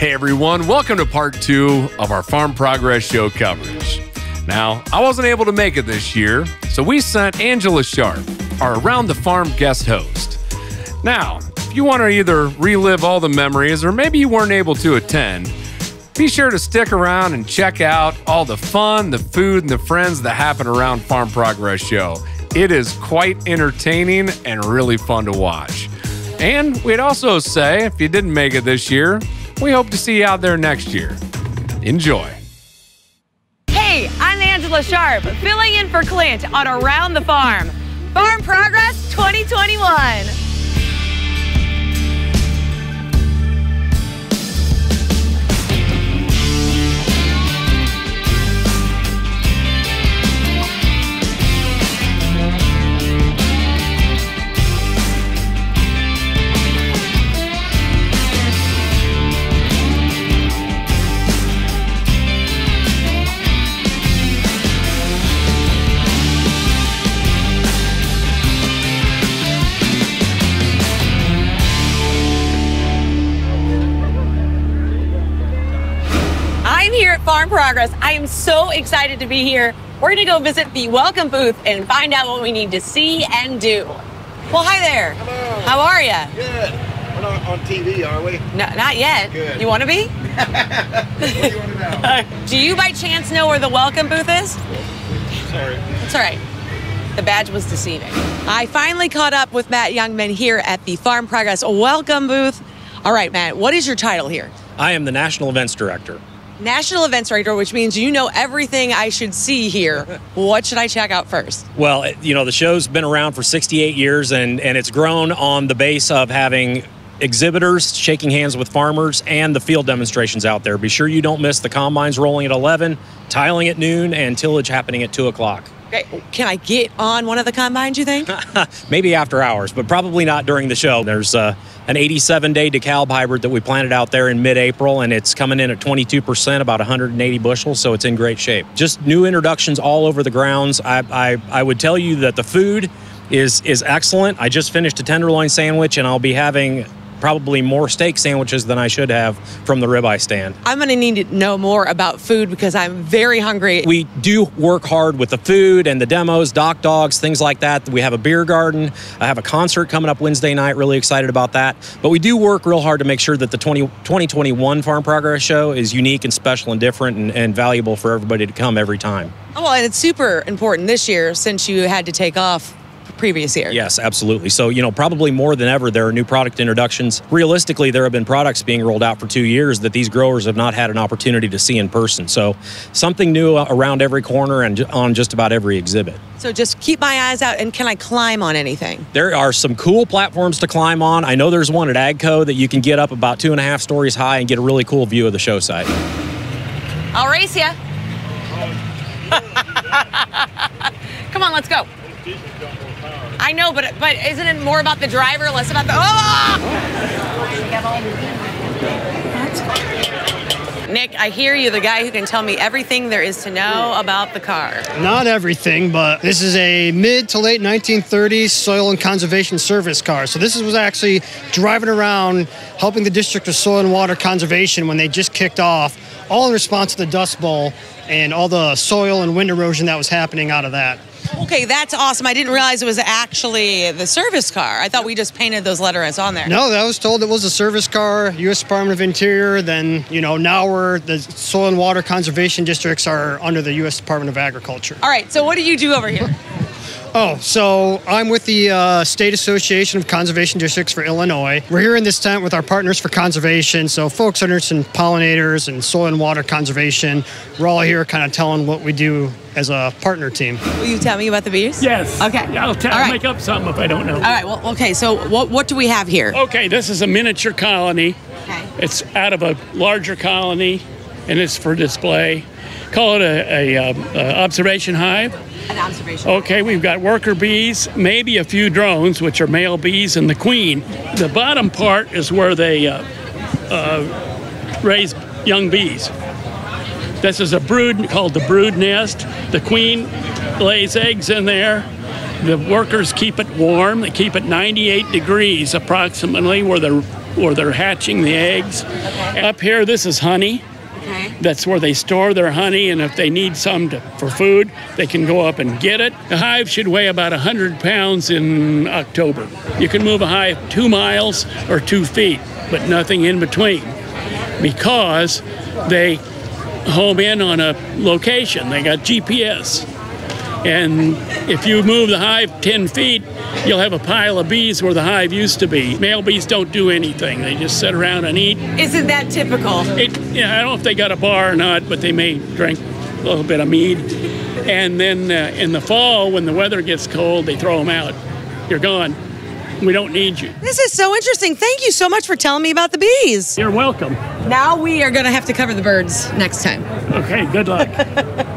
Hey everyone, welcome to part two of our Farm Progress Show coverage. Now, I wasn't able to make it this year, so we sent Angella Sharpe, our Around the Farm guest host. Now, if you want to either relive all the memories or maybe you weren't able to attend, be sure to stick around and check out all the fun, the food, and the friends that happen around Farm Progress Show. It is quite entertaining and really fun to watch. And we'd also say, if you didn't make it this year, we hope to see you out there next year. Enjoy. Hey, I'm Angella Sharpe, filling in for Clint on Around the Farm. Farm Progress 2021. Farm Progress. I am so excited to be here. We're going to go visit the welcome booth and find out what we need to see and do. Well, hi there. Hello. How are you? Good. We're not on TV, are we? No, not yet. Good. You want to be? What do you want to know? Do you by chance know where the welcome booth is? Sorry. It's all right. The badge was deceiving. I finally caught up with Matt Jungmann here at the Farm Progress welcome booth. All right, Matt, what is your title here? I am the National Events Director. National Events Director, which means you know everything I should see here. What should I check out first? Well, you know, the show's been around for 68 years and, and it's grown on the base of having exhibitors shaking hands with farmers and the field demonstrations out there. Be sure you don't miss the combines rolling at 11, tiling at noon, and tillage happening at 2 o'clock. Can I get on one of the combines, you think? Maybe after hours, but probably not during the show. There's uh, an 87 day DeKalb hybrid that we planted out there in mid April, and it's coming in at 22%, about 180 bushels, so it's in great shape. Just new introductions all over the grounds. I, I, I would tell you that the food is, is excellent. I just finished a tenderloin sandwich, and I'll be having probably more steak sandwiches than I should have from the ribeye stand. I'm going to need to know more about food because I'm very hungry. We do work hard with the food and the demos, dock dogs, things like that. We have a beer garden. I have a concert coming up Wednesday night. Really excited about that. But we do work real hard to make sure that the 20, 2021 Farm Progress Show is unique and special and different and, and valuable for everybody to come every time. Oh, well, and it's super important this year since you had to take off previous year. Yes, absolutely. So, you know, probably more than ever, there are new product introductions. Realistically, there have been products being rolled out for two years that these growers have not had an opportunity to see in person. So, something new uh, around every corner and on just about every exhibit. So just keep my eyes out. And can I climb on anything? There are some cool platforms to climb on. I know there's one at AGCO that you can get up about two and a half stories high and get a really cool view of the show site. I'll race you. Come on, let's go. I know, but but isn't it more about the driver, less about the? Oh! Nick, I hear you, the guy who can tell me everything there is to know about the car. Not everything, but this is a mid to late 1930s soil and conservation service car. So this was actually driving around helping the district of soil and water conservation when they just kicked off, all in response to the Dust Bowl and all the soil and wind erosion that was happening out of that. Okay, that's awesome. I didn't realize it was actually the service car. I thought we just painted those letters on there. No, I was told it was a service car, U.S. Department of Interior. Then, you know, now we're the soil and water conservation districts are under the U.S. Department of Agriculture. All right, so what do you do over here? Oh, so I'm with the uh, State Association of Conservation Districts for Illinois. We're here in this tent with our partners for conservation. So, folks interested in pollinators and soil and water conservation. We're all here kind of telling what we do as a partner team. Will you tell me about the bees? Yes. Okay. I'll, t- All I'll right. make up something if I don't know. All right, well, okay, so what, what do we have here? Okay, this is a miniature colony. Okay. It's out of a larger colony, and it's for display. Call it a, a, um, uh observation hive. An observation. Okay, we've got worker bees, maybe a few drones, which are male bees, and the queen. The bottom part is where they uh, uh, raise young bees. This is a brood called the brood nest. The queen lays eggs in there. The workers keep it warm. They keep it 98 degrees approximately, where the or they're hatching the eggs. Up here, this is honey. Okay. That's where they store their honey, and if they need some to, for food, they can go up and get it. The hive should weigh about 100 pounds in October. You can move a hive two miles or two feet, but nothing in between because they home in on a location. They got GPS. And if you move the hive 10 feet, you'll have a pile of bees where the hive used to be. Male bees don't do anything, they just sit around and eat. Isn't that typical? It, yeah, I don't know if they got a bar or not, but they may drink a little bit of mead. And then uh, in the fall, when the weather gets cold, they throw them out. You're gone. We don't need you. This is so interesting. Thank you so much for telling me about the bees. You're welcome. Now we are going to have to cover the birds next time. Okay, good luck.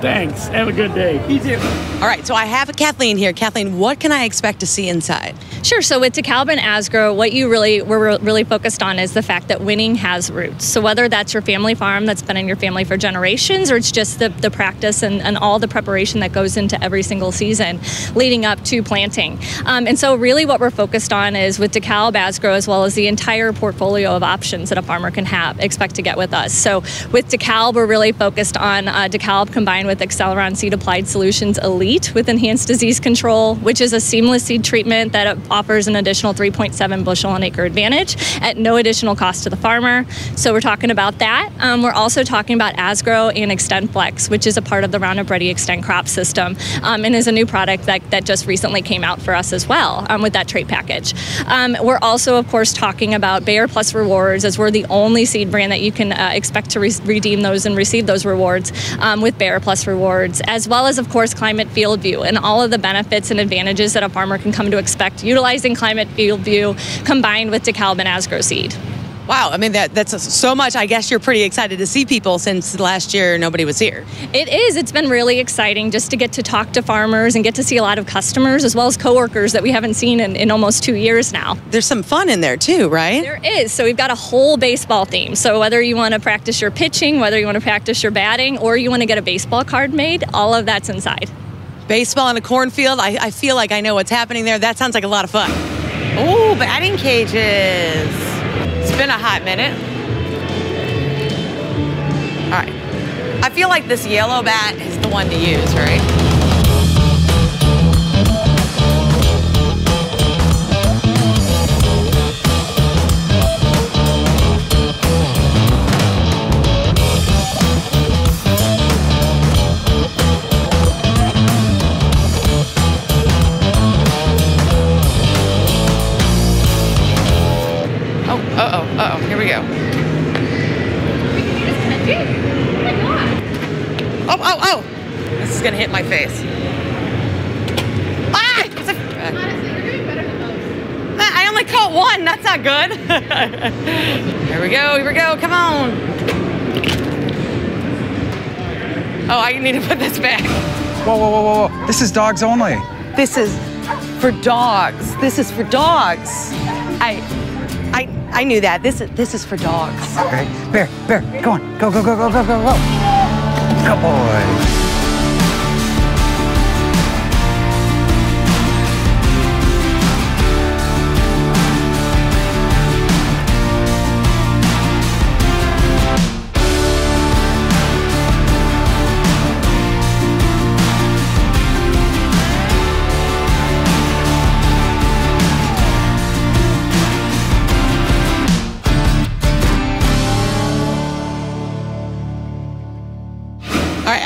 Thanks. Have a good day. You too. All right, so I have Kathleen here. Kathleen, what can I expect to see inside? Sure. So with DeKalb and Asgrow, what you really we're really focused on is the fact that winning has roots. So whether that's your family farm that's been in your family for generations, or it's just the, the practice and, and all the preparation that goes into every single season leading up to planting. Um, and so really what we're focused on is with DeKalb, Asgrow, as well as the entire portfolio of options that a farmer can have, expect to get with us. So with DeKalb, we're really focused on uh, DeKalb combined with Acceleron Seed Applied Solutions Elite with enhanced disease control, which is a seamless seed treatment that offers an additional 3.7 bushel an acre advantage at no additional cost to the farmer. So we're talking about that. Um, we're also talking about Asgrow and XtendFlex, which is a part of the Roundup Ready Xtend crop system um, and is a new product that, that just recently came out for us as well um, with that trait package. Um, we're also, of course, talking about Bayer Plus rewards as we're the only seed brand that you can uh, expect to re- redeem those and receive those rewards um, with Bayer Plus rewards, as well as, of course, Climate FieldView and all of the benefits and advantages that a farmer can come to expect utilizing Climate FieldView combined with DeKalb and Asgrow seed. Wow, I mean that that's so much. I guess you're pretty excited to see people since last year nobody was here. It is. It's been really exciting just to get to talk to farmers and get to see a lot of customers as well as coworkers that we haven't seen in, in almost two years now. There's some fun in there too, right? There is. So we've got a whole baseball theme. So whether you want to practice your pitching, whether you want to practice your batting, or you want to get a baseball card made, all of that's inside. Baseball in a cornfield. I, I feel like I know what's happening there. That sounds like a lot of fun. Oh, batting cages. It's been a hot minute. All right. I feel like this yellow bat is the one to use, right? Good. here we go, here we go, come on. Oh, I need to put this back. Whoa, whoa, whoa, whoa, whoa. This is dogs only. This is for dogs. This is for dogs. I, I, I knew that. This is this is for dogs. Okay. Bear, Bear, go on. Go, go, go, go, go, go, go. Good boy.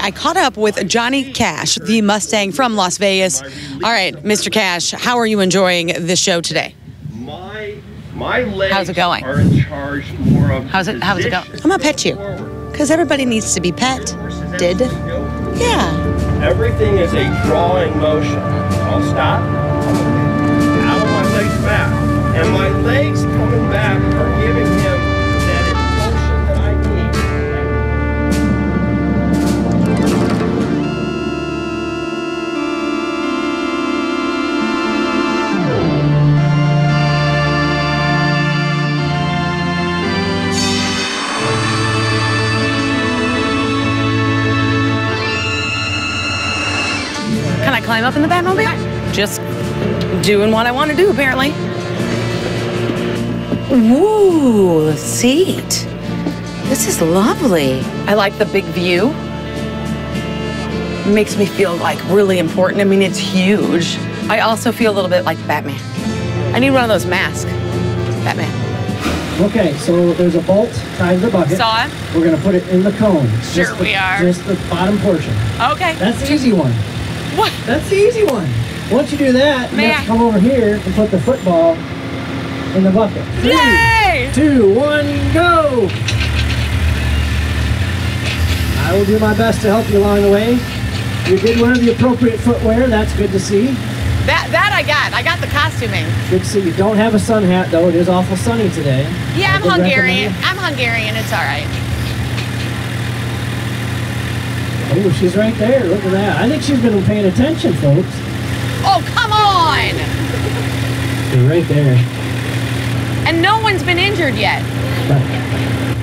I caught up with Johnny Cash, the Mustang from Las Vegas. All right, Mr. Cash, how are you enjoying the show today? My my legs How's it going? are in charge more of How's it how's it going? I'm gonna pet you. Because everybody needs to be pet. Did? Yeah. Everything is a drawing motion. I'll stop. Out of my legs back. And my legs Just doing what I want to do, apparently. Ooh, the seat. This is lovely. I like the big view. Makes me feel like really important. I mean, it's huge. I also feel a little bit like Batman. I need one of those masks. Batman. Okay, so there's a bolt tied to the bucket. Saw it. We're gonna put it in the cone. Sure the- we are. Just the bottom portion. Okay. That's the easy one. What? That's the easy one. Once you do that, you have to come over here and put the football in the bucket. Three, Yay! two, one, go! I will do my best to help you along the way. You did wear the appropriate footwear. That's good to see. That that I got. I got the costuming. Good to see. You don't have a sun hat though. It is awful sunny today. Yeah, I'm Hungarian. I'm Hungarian. It's all right. Oh, she's right there. Look at that. I think she's been paying attention, folks. Oh, come on! You're right there. And no one's been injured yet.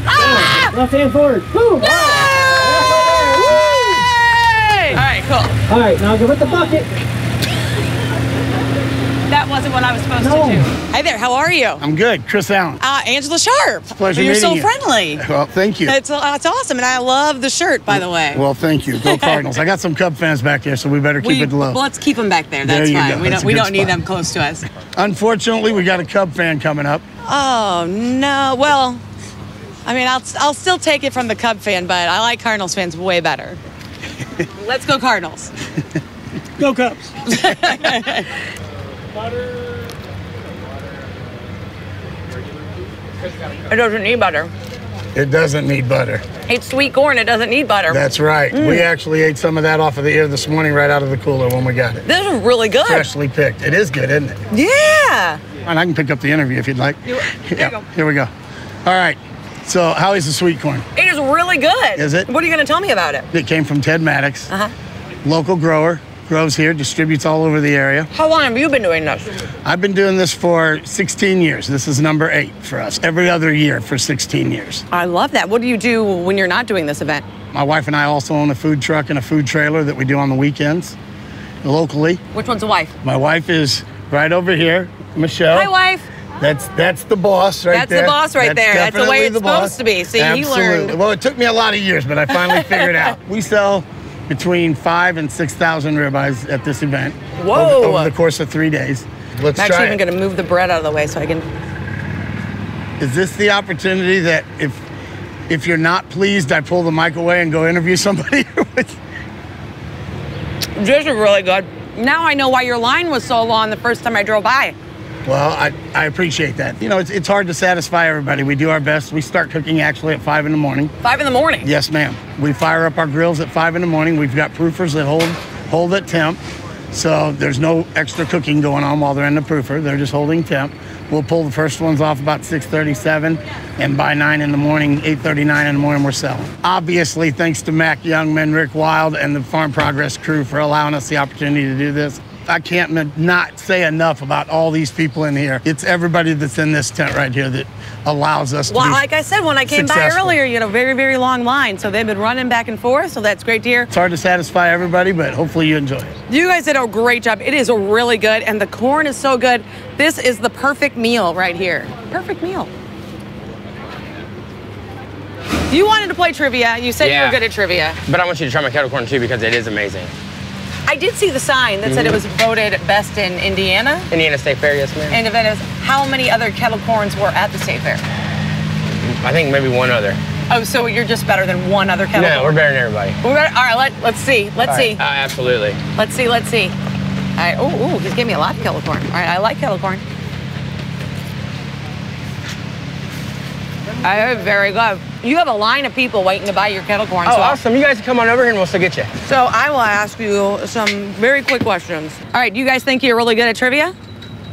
Ah! Left hand forward. Boom. Yay! All right, cool. All right, now go with the bucket. That wasn't what I was supposed No. to do. Hi there. How are you? I'm good. Chris Allen. Uh, Angella Sharpe. pleasure You're so you. friendly. Well, thank you. It's, uh, it's awesome, and I love the shirt, by the way. Well, thank you. Go Cardinals. I got some Cub fans back there, so we better keep We- it low. Let's keep them back there. There That's you fine. go. We That's don't. We don't need them close to us. Unfortunately, we got a Cub fan coming up. Oh no. Well, I mean, I'll I'll still take it from the Cub fan, but I like Cardinals fans way better. Let's go Cardinals. Go Cubs. It doesn't need butter. It doesn't need butter. It's sweet corn. It doesn't need butter. That's right. We actually ate some of that off of the air this morning, right out of the cooler when we got it. this is really good. Freshly picked. It is good, isn't it? Yeah. And I can pick up the interview if you'd like. You- there you go. Here we go. All right. So, how is the sweet corn? It is really good. Is it? What are you going to tell me about it? It came from Ted Maddox, Uh huh. local grower, grows here, distributes all over the area. How long have you been doing this? I've been doing this for 16 years. This is number eight for us. Every other year for 16 years. I love that. What do you do when you're not doing this event? My wife and I also own a food truck and a food trailer that we do on the weekends locally. Which one's the wife? My wife is right over here, Michelle. Hi, wife. That's that's the boss right there. That's the boss right there. That's the way it's the boss. supposed to be. See, he Absolutely. learned. Well, it took me a lot of years, but I finally figured out. We sell between five and six thousand ribeyes at this event. Whoa. Over, over the course of three days. Let's I'm try actually even going to move the bread out of the way so I can. Is this the opportunity that if if you're not pleased, I pull the mic away and go interview somebody? This is really good. Now I know why your line was so long the first time I drove by. Well, I, I appreciate that. You know, it's, it's hard to satisfy everybody. We do our best. We start cooking actually at five in the morning. Five in the morning. Yes, ma'am. We fire up our grills at five in the morning. We've got proofers that hold hold at temp, so there's no extra cooking going on while they're in the proofer. They're just holding temp. We'll pull the first ones off about 6:37, and by nine in the morning, 8:39 in the morning, we're selling. Obviously, thanks to Mac Jungmann, Rick Wild, and the Farm Progress crew for allowing us the opportunity to do this. I can't n- not say enough about all these people in here. It's everybody that's in this tent right here that allows us to Well, like I said, when I came by earlier, you had a very, very long line. So they've been running back and forth. So that's great to hear. It's hard to satisfy everybody, but hopefully you enjoy it. You guys did a great job. It is really good. And the corn is so good. This is the perfect meal right here. Perfect meal. You wanted to play trivia. You said you Yeah. were good at trivia. But I want you to try my kettle corn too because it is amazing. I did see the sign that said it was voted best in Indiana. Indiana State Fair, yes, ma'am. And event is how many other kettle corns were at the state fair? I think maybe one other. Oh, so you're just better than one other kettle No, corn? we're better than everybody. We're better- all right, let, let's see. Let's All see. uh, absolutely. Let's see, let's see. All right, oh, he's giving me a lot of kettle corn. All right, I like kettle corn. I heard very good. You have a line of people waiting to buy your kettle corn. Oh, so, awesome. You guys can come on over here and we'll still get you. so I will ask you some very quick questions. All right, do you guys think you're really good at trivia?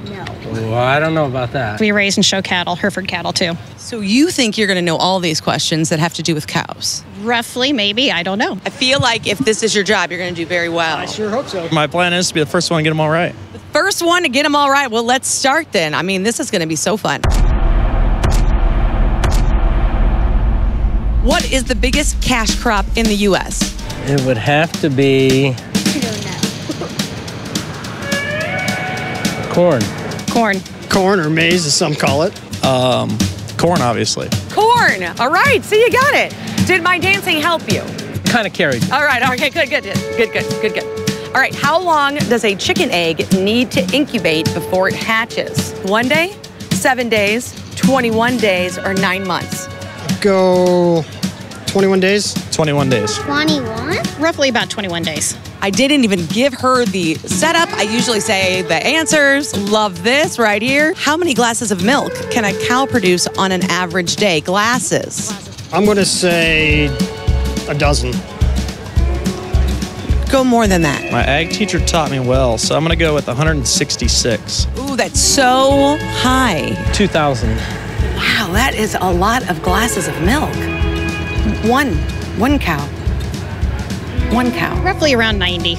No. Well, I don't know about that. We raise and show cattle, Hereford cattle too. So you think you're going to know all these questions that have to do with cows? Roughly, maybe. I don't know. I feel like if this is your job, you're going to do very well. I sure hope so. My plan is to be the first one to get them all right. The First one to get them all right. Well, let's start then. I mean, this is going to be so fun. What is the biggest cash crop in the U.S.? It would have to be corn. Corn. Corn or maize, as some call it. Um, corn, obviously. Corn. All right. See, you got it. Did my dancing help you? Kind of carried. All right. Okay. Good. Good. Good. Good. Good. Good. All right. How long does a chicken egg need to incubate before it hatches? One day, seven days, 21 days, or nine months? Go 21 days. 21 days. 21? Roughly about 21 days. I didn't even give her the setup. I usually say the answers. Love this right here. How many glasses of milk can a cow produce on an average day? Glasses. I'm going to say a dozen. Go more than that. My ag teacher taught me well, so I'm going to go with 166. Ooh, that's so high. 2,000. Wow, that is a lot of glasses of milk. One, one cow. One cow. Roughly around 90.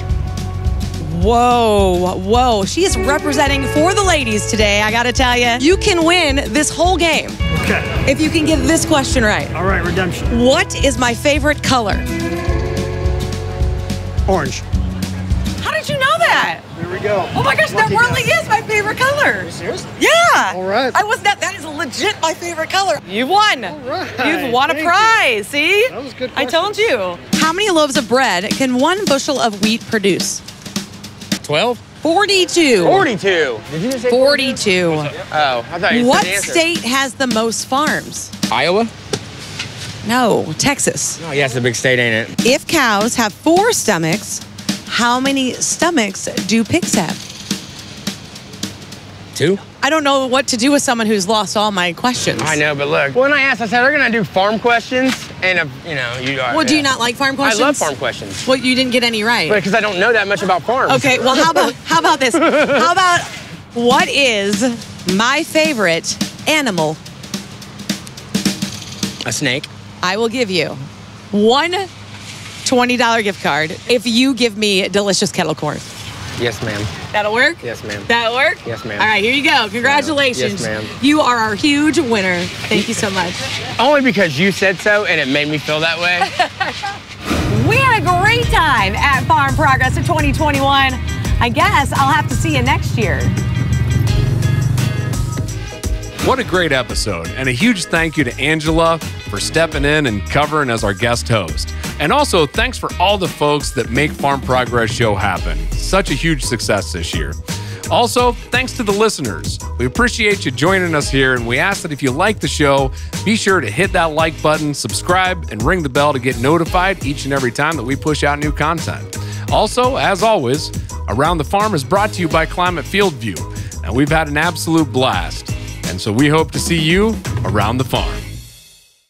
Whoa, whoa. She is representing for the ladies today. I got to tell you, you can win this whole game Okay. if you can get this question right. All right, redemption. What is my favorite color? Orange. We go. Oh my gosh, that really is my favorite color. Serious? Yeah. All right. I was not. That is legit my favorite color. You won. All right. You've won a Thank you. prize. See? That was a good I told you. How many loaves of bread can one bushel of wheat produce? 12? 42. 42. Did you just say 42. Oh, I thought you What said the answer. state has the most farms? Iowa? No, Texas. Oh, yeah, it's a big state, ain't it? If cows have four stomachs, how many stomachs do pigs have? Two? I don't know what to do with someone who's lost all my questions. I know, but look. When I asked, I said they're gonna do farm questions, and if, you know, you. Uh, Well, do you not like farm questions? I love farm questions, Well, you didn't get any right. because I don't know that much about farms. Okay, well, how about how about this? How about what is my favorite animal? a snake? I will give you one $20 gift card if you give me delicious kettle corn. Yes, ma'am. That'll work? Yes, ma'am. That'll work? Yes, ma'am. All right, here you go. Congratulations. Yes, ma'am. You are our huge winner. Thank you so much. Only because you said so, and it made me feel that way. We had a great time at Farm Progress in 2021. I guess I'll have to see you next year. What a great episode, and a huge thank you to Angella for stepping in and covering as our guest host. And also, thanks for all the folks that make Farm Progress Show happen. Such a huge success this year. Also, thanks to the listeners. We appreciate you joining us here, and we ask that if you like the show, be sure to hit that like button, subscribe, and ring the bell to get notified each and every time that we push out new content. Also, as always, Around the Farm is brought to you by Climate FieldView, and we've had an absolute blast. And so we hope to see you around the farm.